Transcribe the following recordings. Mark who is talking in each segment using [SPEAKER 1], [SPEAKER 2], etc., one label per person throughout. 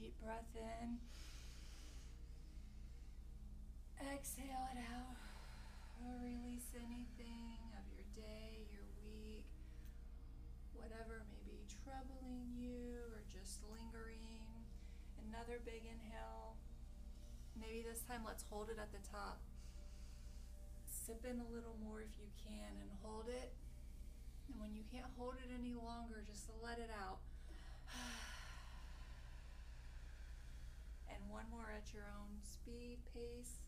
[SPEAKER 1] deep breath in. Exhale it out. Release anything of your day, your week, whatever may be troubling you or just lingering. Another big inhale. Maybe this time let's hold it at the top. Sip in a little more if you can and hold it. And when you can't hold it any longer, just let it out. And one more at your own speed, pace.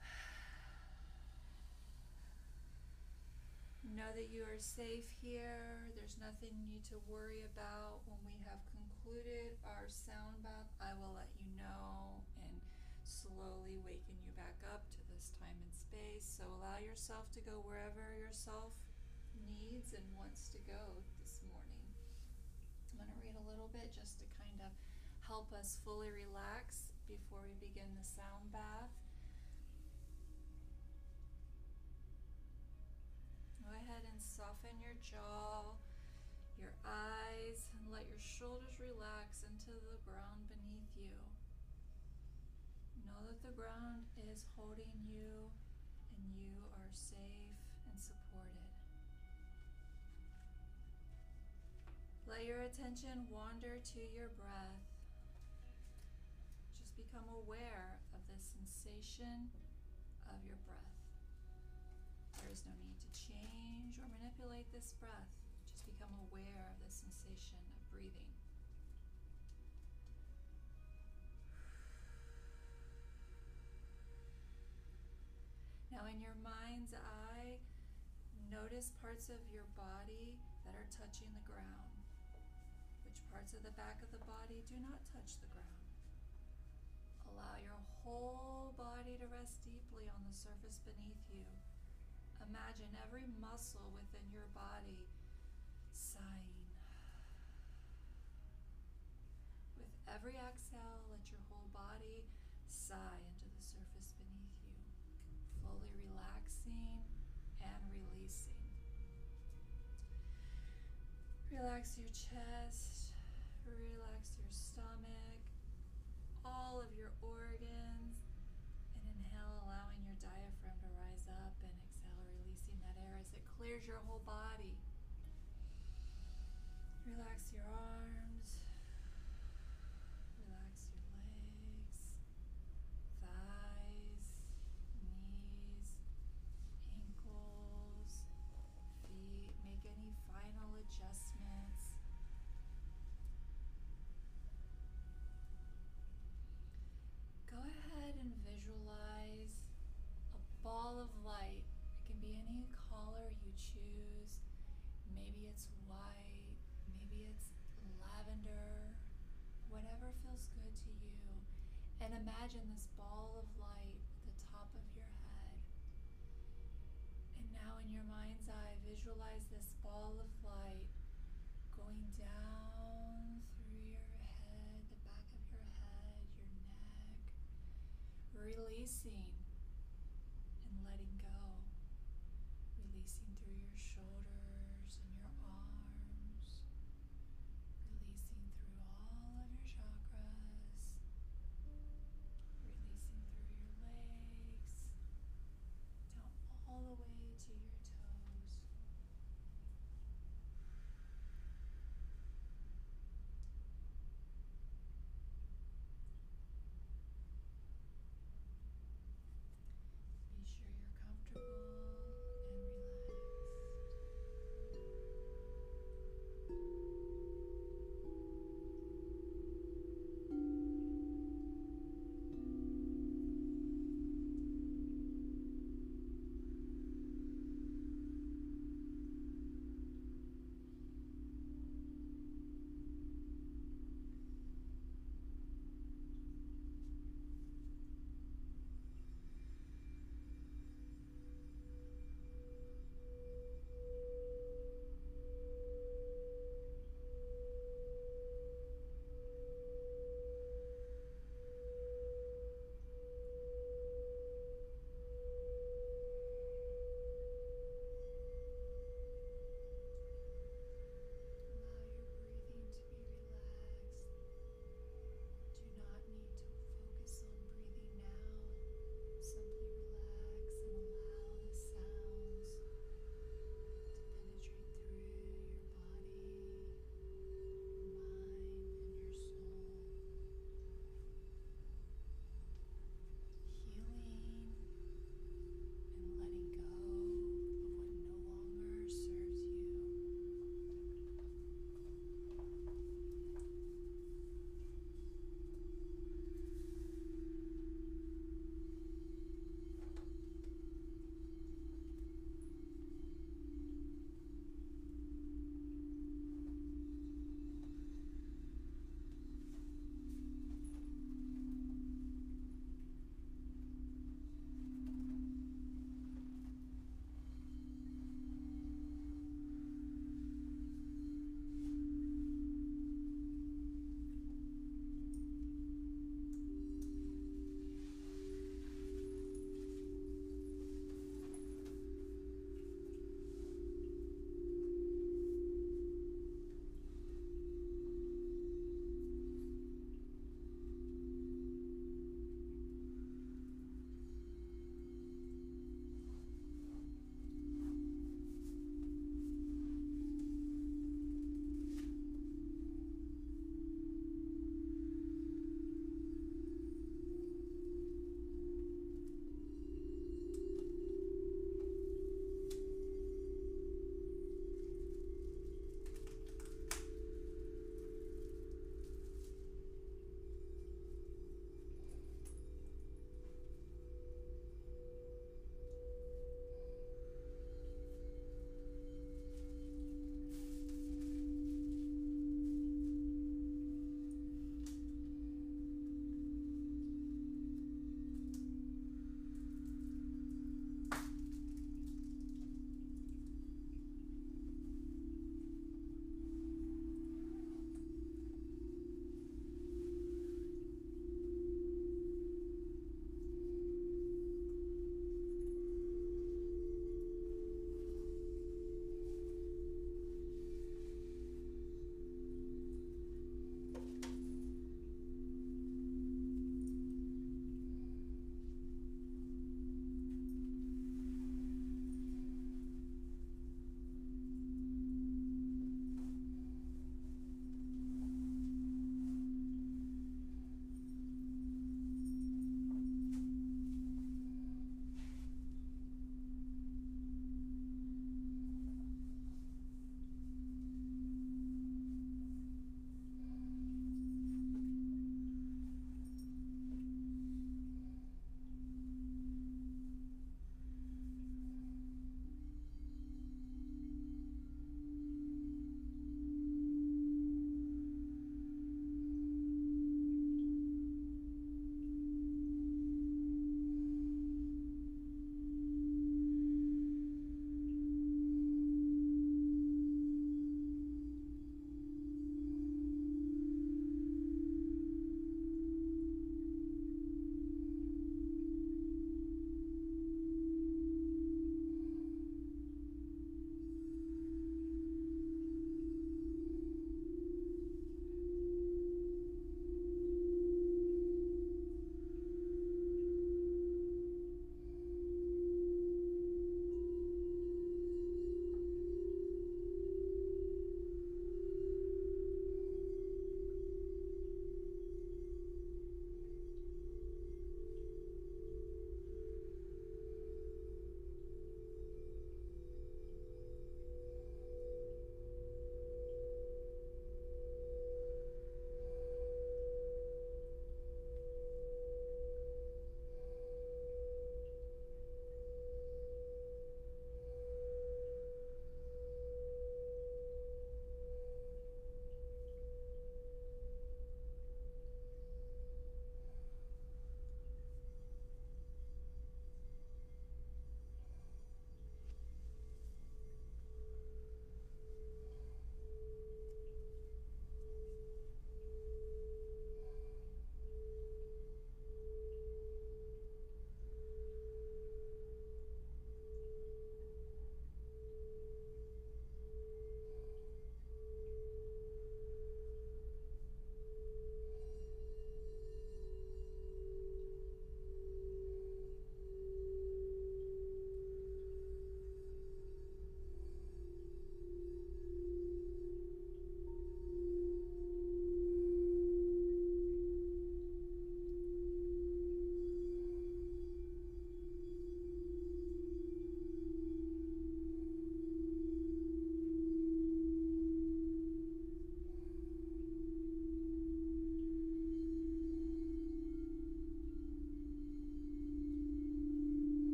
[SPEAKER 1] Know that you are safe here. There's nothing you need to worry about. When we have concluded our sound bath, I will let you know and slowly waken you back up to this time and space. So allow yourself to go wherever yourself needs and wants to go this morning. I'm going to read a little bit just to help us fully relax before we begin the sound bath. Go ahead and soften your jaw, your eyes, and let your shoulders relax into the ground beneath you. Know that the ground is holding you and you are safe and supported. Let your attention wander to your breath. Become aware of the sensation of your breath. There is no need to change or manipulate this breath. Just become aware of the sensation of breathing. Now, in your mind's eye, notice parts of your body that are touching the ground. Which parts of the back of the body do not touch the ground. Allow your whole body to rest deeply on the surface beneath you. Imagine every muscle within your body sighing. With every exhale, let your whole body sigh into the surface beneath you, fully relaxing and releasing. Relax your chest, relax your stomach, all of your organs. And inhale, allowing your diaphragm to rise up, and exhale, releasing that air as it clears your whole body. Relax your arms,